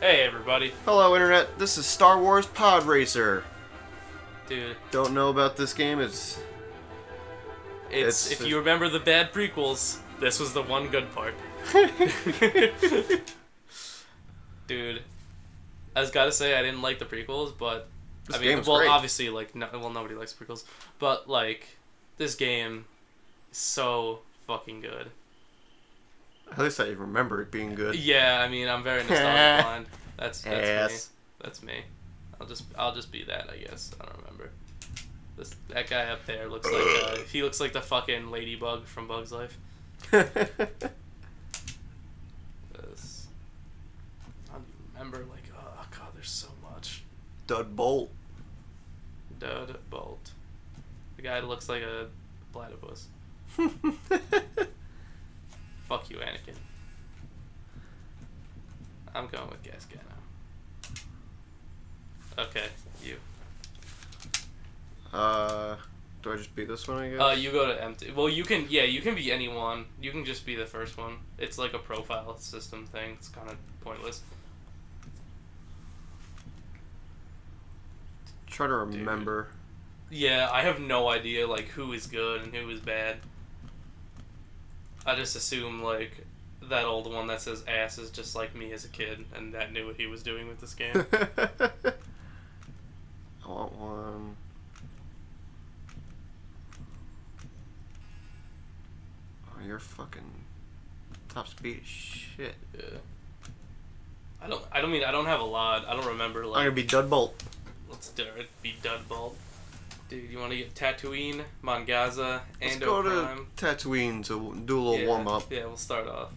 Hey everybody, Hello, Internet. This is Star Wars Pod Racer. dude. Don't know about this game. It's It's, It's- if you remember the bad prequels, this was the one good part. dude, I was gotta say I didn't like the prequels, but This I mean, well, great. obviously, like, no, well, nobody likes prequels, but like, this game is so fucking good. At least I remember it being good. Yeah, I mean, I'm very nostalgic blind. That's that's me. That's me. I'll just I'll just be that, I guess. I don't remember. This that guy up there looks like uh, he looks like the fucking ladybug from Bug's Life. This, I don't even remember like oh god, there's so much. Dud Bolt. Dud Bolt. The guy looks like a platypus. Fuck you, Anakin. I'm going with Gas Guy now. Okay, you. uh, do I just beat this one? I guess. Uh, you go to empty. Well, you can. Yeah, you can be anyone. You can just be the first one. It's like a profile system thing. It's kind of pointless. Try to remember. Yeah, I have no idea like who is good and who is bad. I just assume like that old one that says ass is just like me as a kid, and that knew what he was doing with this game. I want one. Oh, you're fucking top speed as shit. yeah. I don't. I don't mean. I don't have a lot. I don't remember I'm like. gonna be Dud Bolt. Let's do it. Be Dudball. Dude, you want to get Tatooine, Mon Gazza, Let's and go to Tatooine to do a little yeah, warm up. Yeah, we'll start off.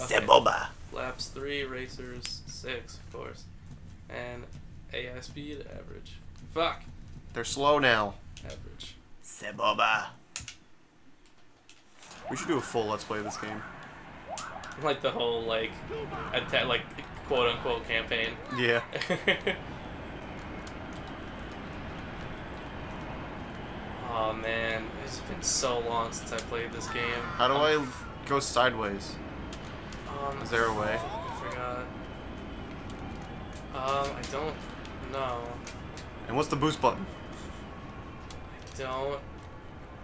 Okay. Sebulba. Laps three, racers six, of course, and AI speed average. Fuck, They're slow now. average. Sebulba. We should do a full Let's Play of this game. Like the whole like, atta- like quote unquote campaign. Yeah. oh man, it's been so long since I played this game. How do I'm I go sideways? Um, Is there a way? I forgot. Um, I don't know. And what's the boost button? I don't.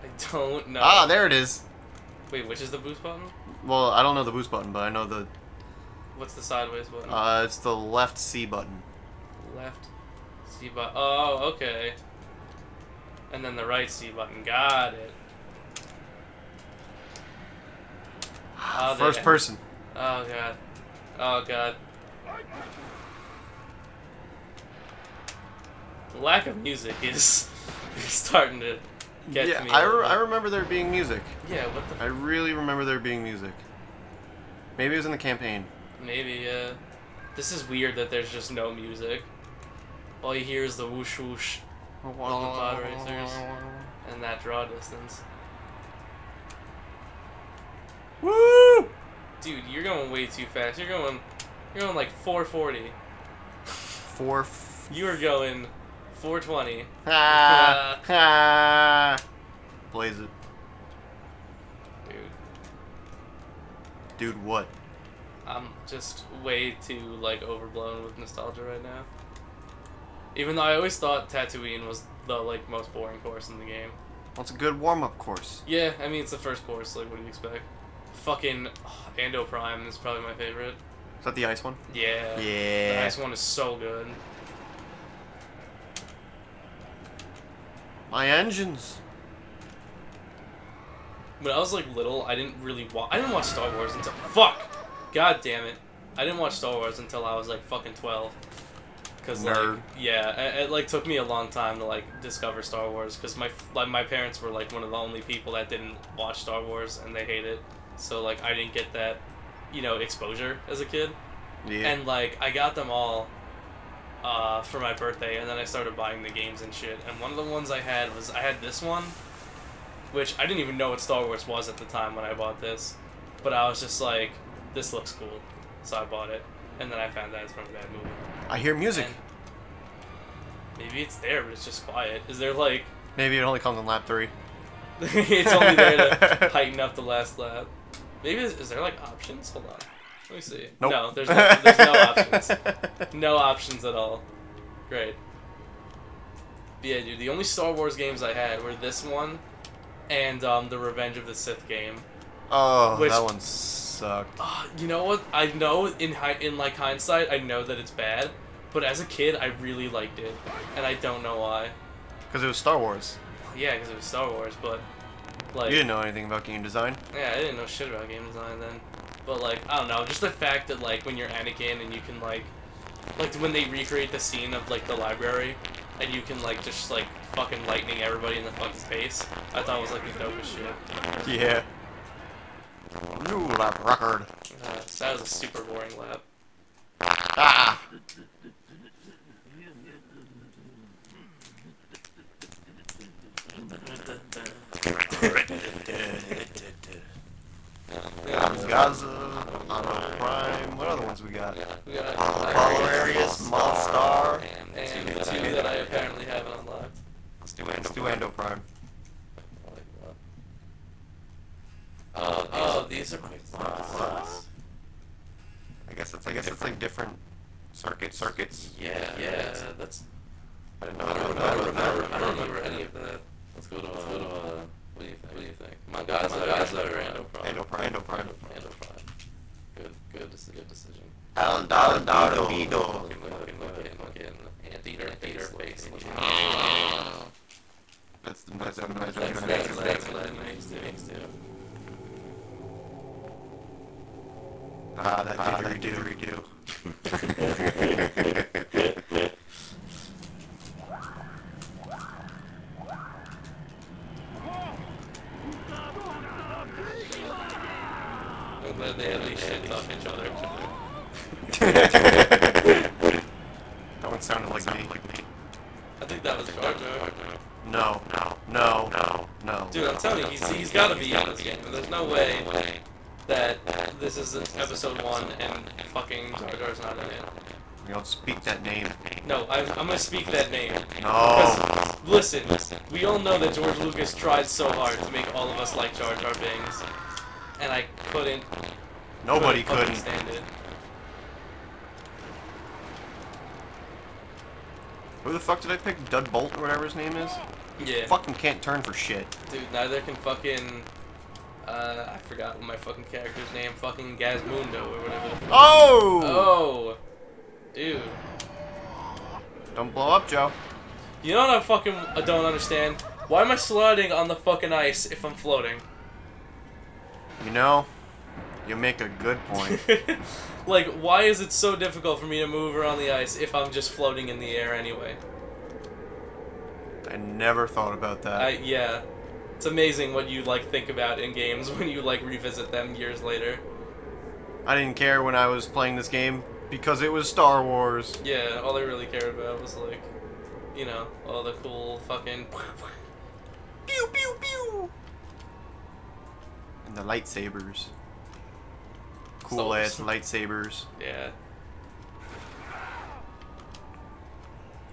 I don't know. Ah, there it is. Wait, which is the boost button? Well, I don't know the boost button, but I know the What's the sideways button? uh, it's the left C button. Left C button. Oh, okay. And then the right C button. Got it. Oh, First they- person. Oh god. Oh god. The lack of music is, starting to get yeah, to me. I, re- I remember there being music. Yeah, what the I really remember there being music. Maybe it was in the campaign. Maybe, uh. This is weird that there's just no music. All you hear is the whoosh whoosh pod racers. and that draw distance. Woo! Dude, you're going way too fast. You're going. You're going like 440. Four. You are going 420. ha ha. Blaze it, Dude, dude. What? I'm just way too, like, overblown with nostalgia right now. Even though I always thought Tatooine was the, like, most boring course in the game. Well, it's a good warm-up course. Yeah, I mean, it's the first course, like, what do you expect? Fucking oh, Ando Prime is probably my favorite. Is that the ice one? Yeah. Yeah. The ice one is so good. My engines. When I was like little, I didn't really watch. I didn't watch Star Wars until fuck. God damn it! I didn't watch Star Wars until I was like fucking twelve. Cause like yeah, it, it like took me a long time to like discover Star Wars. Cause my like my parents were like one of the only people that didn't watch Star Wars and they hate it. So like I didn't get that, you know, exposure as a kid. Yeah. And like I got them all uh, for my birthday, and then I started buying the games and shit. And one of the ones I had was I had this one, which I didn't even know what Star Wars was at the time when I bought this, but I was just like, this looks cool, so I bought it. And then I found out it's from a bad movie. I hear music. And maybe it's there, but it's just quiet. Is there like Maybe it only comes on lap three. it's only there to heighten up the last lap? Maybe is, is there like options? Hold on. Let me see. Nope. No, there's no, there's no options. No options at all. Great. But yeah, dude, the only Star Wars games I had were this one and um, the Revenge of the Sith game. Oh, Which- that one sucked. Uh, you know what? I know in hi- in like hindsight, I know that it's bad, but as a kid, I really liked it, and I don't know why. Because it was Star Wars. Yeah, because it was Star Wars, but like You didn't know anything about game design. Yeah, I didn't know shit about game design then. But like, I don't know, just the fact that like when you're Anakin and you can like, like when they recreate the scene of like the library, and you can like just like fucking lightning everybody in the fucking face. I thought it was like the dopest shit. Yeah. New lap record. Uh, so that was a super boring lap. Ah! Gazza, Ando Prime. What other ones we got? We got Valerius, Monstar. and two that I apparently haven't unlocked. Let's do Ando, Let's do Ando Prime. Oh, these are quick Plus. I guess it's I guess it's like different circuits. Circuits. Yeah, yeah, that's. I don't know. I don't remember. I don't remember any of that. Let's go to. Let's go to. Uh, what do you think? What do you think? My guys, my guys are Ando Prime. Ando Prime. Ando Prime. Ando Prime. Good, good, dec- good decision. Down, down, down, Vido. fucking, fucking, fucking, fucking anteater, anteater face. That's the that's the That's, that's that's, the that's, that's what it makes too. Makes too. Ah, that didgeridoo. redo. I'm glad they at least shit talk each other. that one sounded like me. I think that was Jar Jar. No, no, no, no, no. Dude, I'm telling you, he's, he's got to be in this game. There's no way that this one and fucking Jar Jar's not in it. You don't speak that name. No, I, I'm gonna speak that name. No. Because, listen, we all know that George Lucas tried so hard to make all of us like Jar Jar Binks, and I couldn't. Nobody couldn't. stand it. Who the fuck did I pick? Dud Bolt or whatever his name is? Yeah, Fucking can't turn for shit. dude. Neither can fucking. Uh, I forgot what my fucking character's name. Fucking Gazmundo or whatever. Oh! Oh, dude. Don't blow up, Joe. You know what I fucking I don't understand? Why am I sliding on the fucking ice if I'm floating? You know, you make a good point. like, why is it so difficult for me to move around the ice if I'm just floating in the air anyway? I never thought about that. I yeah, it's amazing what you like think about in games when you like revisit them years later. I didn't care when I was playing this game because it was Star Wars. Yeah, all I really cared about was like, you know, all the cool fucking. Pew pew pew. And the lightsabers. Cool So- ass lightsabers. Yeah.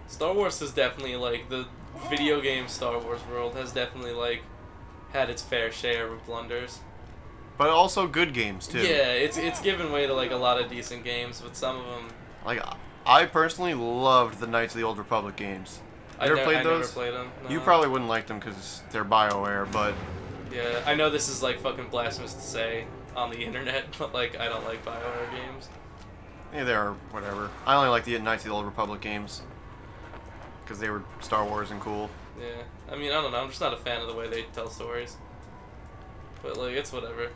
Star Wars is definitely like the video game Star Wars world has definitely like had its fair share of blunders. But also good games too. Yeah, it's it's given way to like a lot of decent games, but some of them Like I personally loved the Knights of the Old Republic games. I, ever ne- played I those? never played them. You probably wouldn't like them because they're Bioware, but Yeah, I know this is like fucking blasphemous to say on the internet, but like I don't like Bioware games. yeah, they're whatever. I only like the Knights of the Old Republic games because they were Star Wars and cool. Yeah, I mean I don't know. I'm just not a fan of the way they tell stories. But like it's whatever.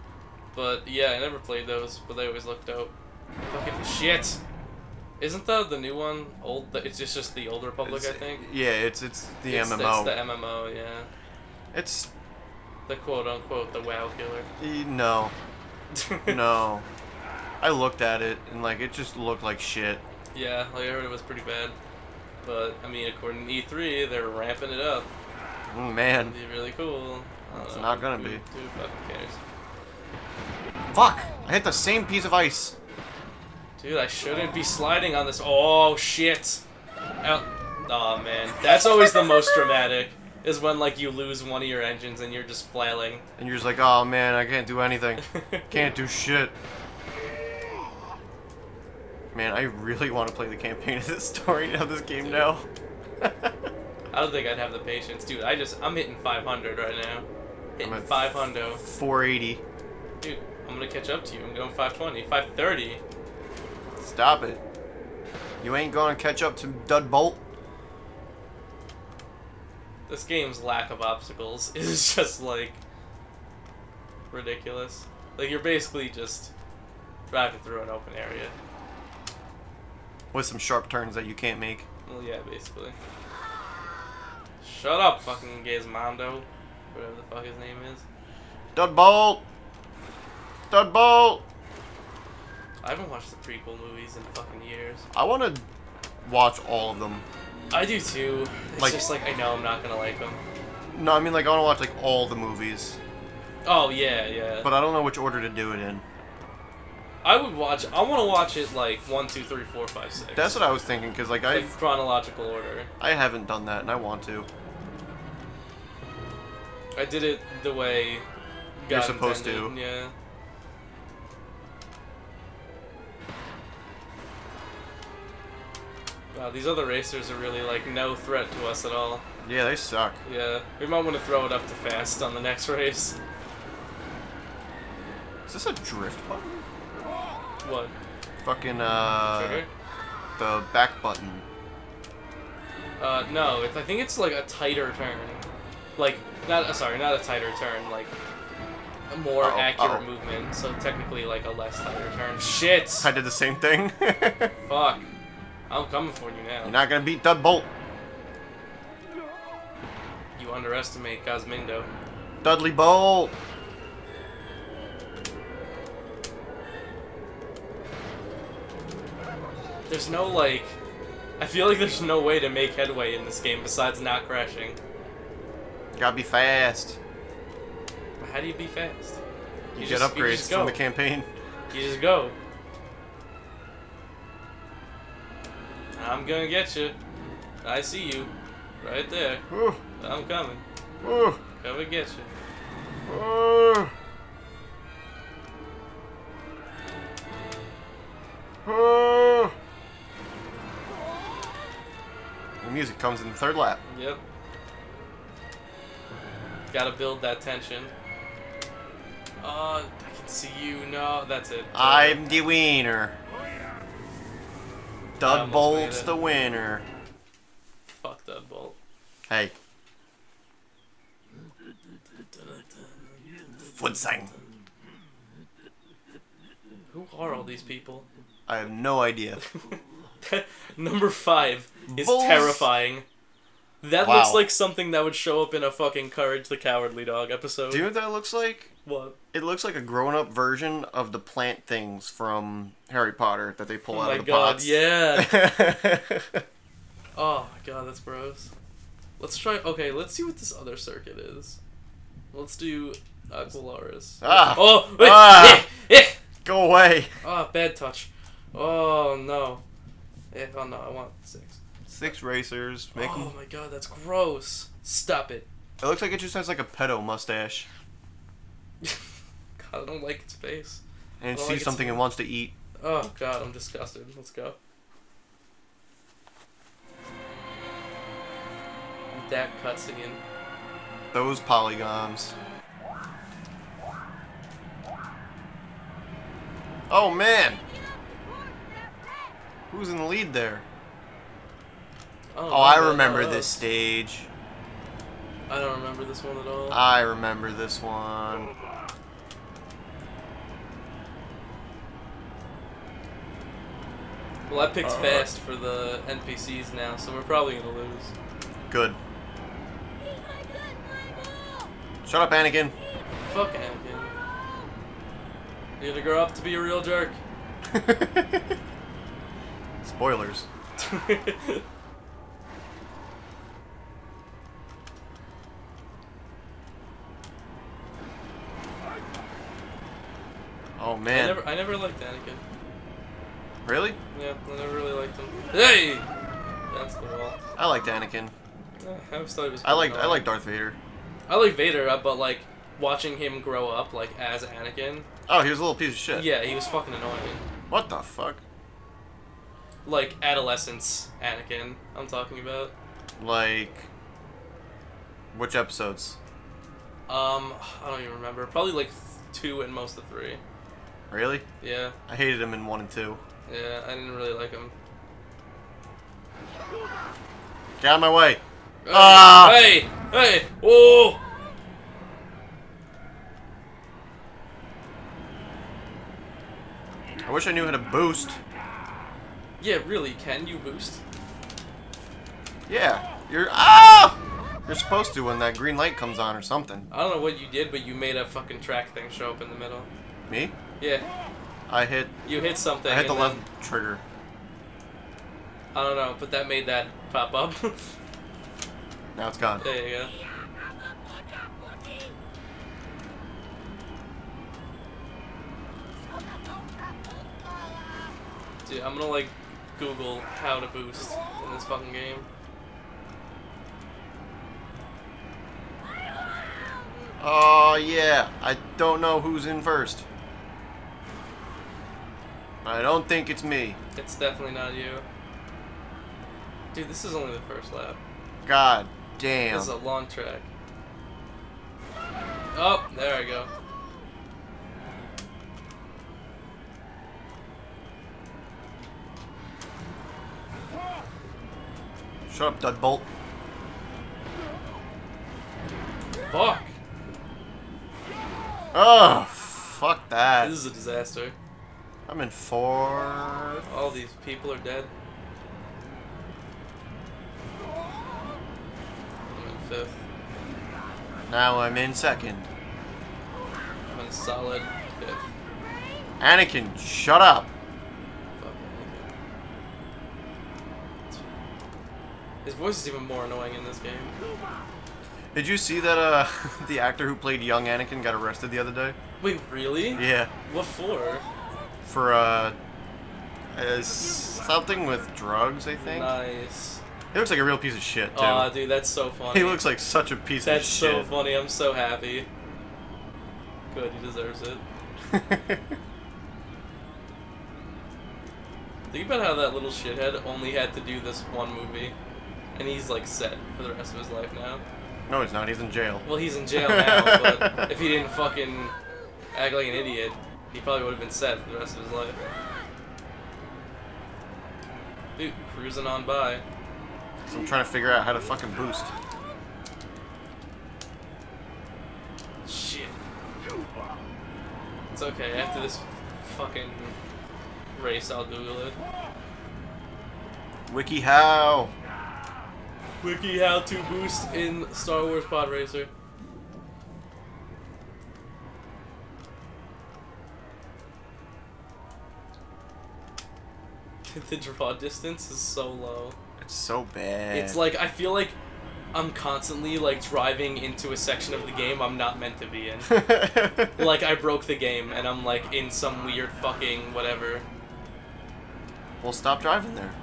But yeah, I never played those, but they always looked dope. Fucking shit. Isn't the the new one old? It's just just the old Republic, I think. Yeah, it's it's the It's- MMO. It's the MMO, yeah. It's The quote unquote the WoW killer. no, no. I looked at it and like it just looked like shit. Yeah, like I heard it was pretty bad. But I mean, according to E3, they're ramping it up. Oh, Man, It'd be really cool. It's know. not gonna Who- be. Who fucking cares? fuck! I hit the same piece of ice. Dude, I shouldn't be sliding on this. Oh shit! Oh, oh man, that's always the most dramatic. Is when like you lose one of your engines and you're just flailing. And you're just like, oh man, I can't do anything. Can't do shit. Man, I really want to play the campaign of this story of this game now. I don't think I'd have the patience, dude. I just I'm hitting 500 right now. Hitting I'm at 500, 480. dude. I'm gonna catch up to you. I'm going 520, 530. Stop it. You ain't gonna catch up to Dud Bolt. This game's lack of obstacles is just like ridiculous. Like you're basically just driving through an open area. With some sharp turns that you can't make. Well, yeah, basically. Shut up, fucking Gizmondo. Whatever the fuck his name is. Dud Bolt! Dud Bolt! I haven't watched the prequel movies in fucking years. I wanna watch all of them. I do too. It's Like- just like I know I'm not gonna like them. No, I mean like I wanna watch like all the movies. Oh yeah, yeah. But I don't know which order to do it in. I would watch. I want to watch it like one, two, three, four, five, six. That's what I was thinking, because like I like chronological order. I haven't done that and I want to. I did it the way God You're supposed intended, to. Yeah. Wow, these other racers are really like no threat to us at all. Yeah, they suck. Yeah, we might want to throw it up to fast on the next race. Is this a drift button? What? Fucking uh Trigger? the back button. Uh, no, it's, I think it's like a tighter turn. Like, not, uh, sorry, not a tighter turn, like a more Uh-oh, accurate uh-oh. movement, so technically like a less tighter turn. Shit! I did the same thing. Fuck. I'm coming for you now. You're not gonna beat Dud Bolt. You underestimate Cosmindo. Dudley Bolt. There's no, like... I feel like there's no way to make headway in this game besides not crashing. Gotta be fast. How do you be fast? You, You get just- you upgrades just from the campaign. You just go. I'm gonna get you. I see you. Right there. Ooh, I'm coming. ooh, Come and get you. Ooh. Music comes in the third lap. Yep. Gotta build that tension. Uh, I can see you. No, that's it. I'm the winner. I Dud Bolt's the winner. Fuck that bolt. Hey, Fud Sang. Who are all these people? I have no idea. Number five is Bulls. terrifying. That Wow. looks like something that would show up in a fucking Courage the Cowardly Dog episode. Do you know what that looks like? What? It looks like a grown-up version of the plant things from Harry Potter that they pull Oh out my of the god, pots. yeah. oh my god, that's gross. Let's try. Okay, let's see what this other circuit is. Let's do Aquilaris. Ah. Oh! Wait, Ah. eh, eh. Go away. Oh, bad touch. Oh no. Eh, oh no, I want six. Six racers. Make Oh my god, that's gross. Stop it. It looks like it just has like a pedo mustache God, I don't like its face. and it sees can something and wants to eat. Oh god, I'm disgusted. Let's go. That cuts again. Those polygons. Oh man. Who's in the lead there? Oh, Oh, I remember no. this stage. I don't remember this one at all. I remember this one. well, I picked Uh. fast for the NPCs now, so we're probably gonna lose. Good. Shut up, Anakin. Fuck Anakin. You had to grow up to be a real jerk. Spoilers. Oh I man. never, I never liked Anakin. Really? Yeah, I never really liked him. Hey, that's the wall. I liked Anakin. I always thought he was. I liked I liked Darth Vader. I like Vader, uh, but like watching him grow up, like as Anakin. Oh, he was a little piece of shit. Yeah, he was fucking annoying. What the fuck? Like adolescence Anakin, I'm talking about. Like, which episodes? Um, I don't even remember. Probably like two and most of three. Really? Yeah, I hated him in one and two. yeah, I didn't really like him. Get out of my way. Hey, Ah! hey, hey, oh! I wish I knew how to boost. Yeah, really, can you boost? Yeah, you're ah. You're supposed to when that green light comes on or something. I don't know what you did, but you made a fucking track thing show up in the middle. Me? Yeah, I hit. you hit something. I hit the left then- trigger. I don't know, but that made that pop up. Now it's gone. there you go. Dude, I'm gonna like Google how to boost in this fucking game. Oh yeah. I don't know who's in first. I don't think it's me. It's definitely not you. Dude, this is only the first lap. God damn. This is a long track. Oh, there I go. Shut up, Dud Bolt. Fuck! Oh, fuck that. This is a disaster. I'm in fourth. All these people are dead. I'm in fifth. Now I'm in second. I'm in solid fifth. Anakin, shut up. Fuck Anakin. His voice is even more annoying in this game. Did you see that uh the actor who played young Anakin got arrested the other day? Wait, really? Yeah. What for? For uh uh, something with drugs, I think. Nice. He looks like a real piece of shit too. Aw, dude, that's so funny. he looks like such a piece That's of shit. That's so funny. I'm so happy. Good, he deserves it. Think about how that little shithead only had to do this one movie, and he's like set for the rest of his life now. no, he's not. He's in jail. Well, he's in jail now, but if he didn't fucking act like an idiot, he probably would have been set for the rest of his life. Dude, cruising on by. So I'm trying to figure out how to fucking boost. Shit. It's okay. After this fucking race, I'll Google it. Wiki how? Wiki how to boost in Star Wars Pod Racer. the draw distance is so low. It's so bad. It's like I feel like I'm constantly like driving into a section of the game I'm not meant to be in. like I broke the game and I'm like in some weird fucking whatever. well, stop driving there.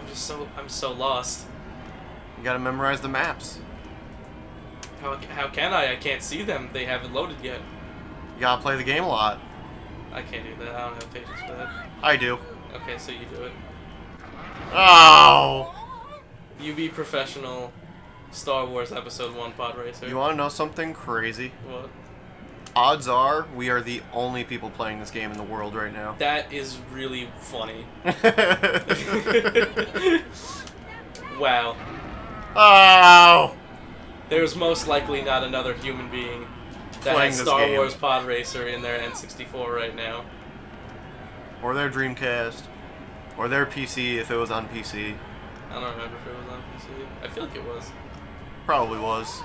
I'm just so I'm so lost. You gotta memorize the maps. How how can I? I can't see them. They haven't loaded yet. You gotta play the game a lot. I can't do that. I don't have patience for that. I do. Okay, so you do it. Oh! You be professional Star Wars Episode 1 pod racer. You wanna know something crazy? what? Odds are we are the only people playing this game in the world right now. That is really funny. wow. Oh! There's most likely not another human being that Playing has this Star game. Wars Pod Racer in their N64 right now. Or their Dreamcast. Or their PC if it was on PC. I don't remember if it was on PC. I feel like it was. Probably was.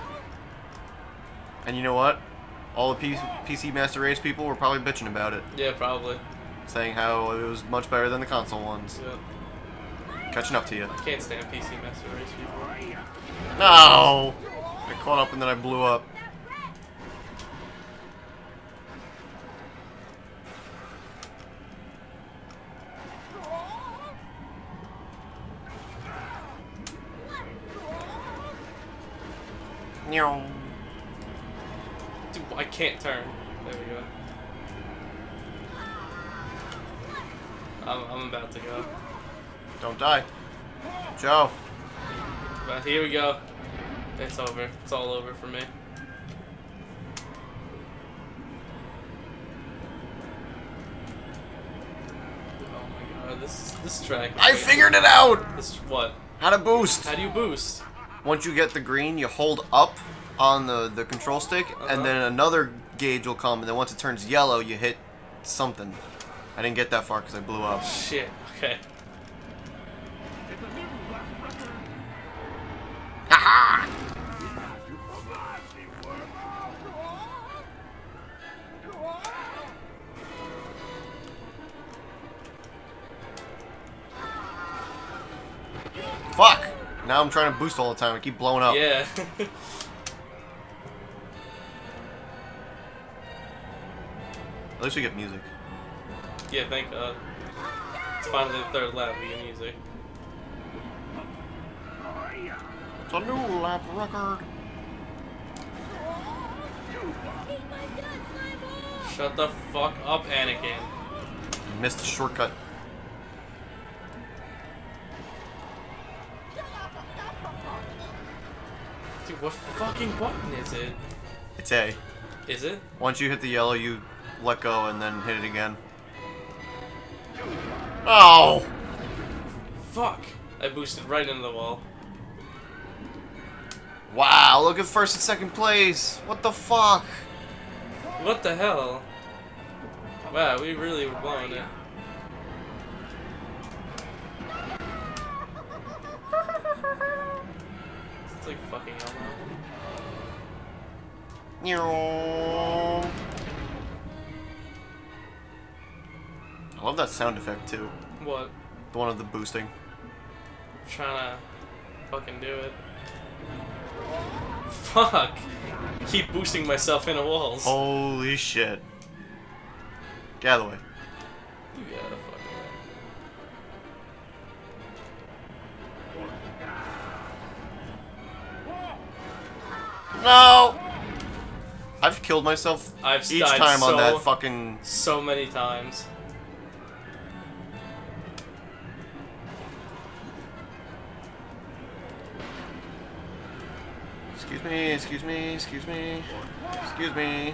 And you know what? All the P- PC Master Race people were probably bitching about it, Yeah, probably. saying how it was much better than the console ones. Yeah. Catching up to you. I can't stand PC Master Race people. No! I caught up and then I blew up. Dude, I can't turn. There we go. I'm, I'm about to go. Don't die. Joe. But here we go. It's over. It's all over for me. Oh my god, this this track. I figured it out! This what? How to boost. How do you boost? Once you get the green, you hold up on the, the control stick, Uh-huh. and then another gauge will come, and then once it turns yellow, you hit something. I didn't get that far because I blew up. Shit. Okay. Now I'm trying to boost all the time. I keep blowing up. Yeah. At least we get music. yeah. Thank God. It's finally the third lap. We get music. It's a new lap record. Shut the fuck up, Anakin. You Missed the shortcut. Dude, what fucking button is it? It's A. Is it? Once you hit the yellow, you let go and then hit it again. Oh! Fuck. I boosted right into the wall. Wow, look at first and second place. What the fuck? What the hell? Wow, we really were blowing it. I love that sound effect too. What? The one of the boosting. trying to fucking do it. Fuck! Keep boosting myself into walls. Holy shit. Get out of the way. You gotta fucking way. No! I've killed myself I've each died time on so- that fucking. So many times. Excuse me, excuse me, excuse me, excuse me.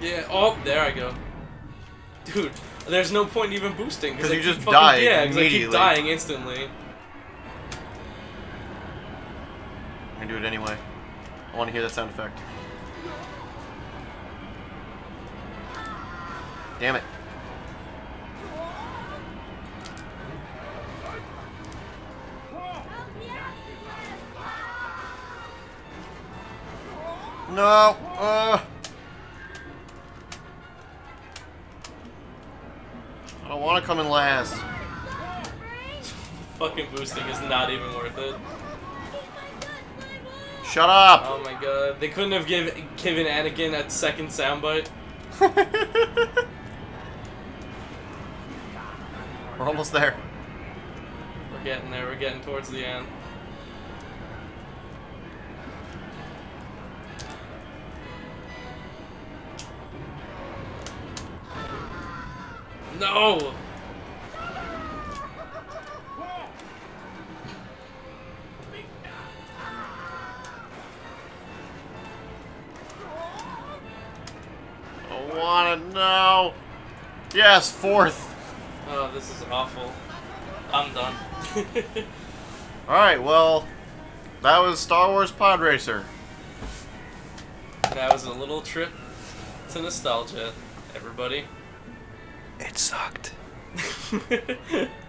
Yeah, oh, there I go. Dude, there's no point in even boosting. Because you just die Yeah, 'cause I keep dying instantly. I'm do it anyway. I want to hear that sound effect. Damn it. No! Uh. I don't want to come in last. Fucking boosting is not even worth it. Shut up! Oh my god. They couldn't have give, given Anakin a second soundbite. We're almost there. We're getting there. We're getting towards the end. No! Yes, fourth. Oh, this is awful. I'm done. All right, well, that was Star Wars Pod Racer. that was a little trip to nostalgia, everybody. It sucked.